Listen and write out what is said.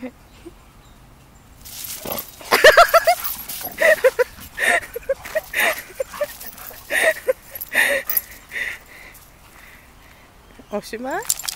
比你熟。おしまい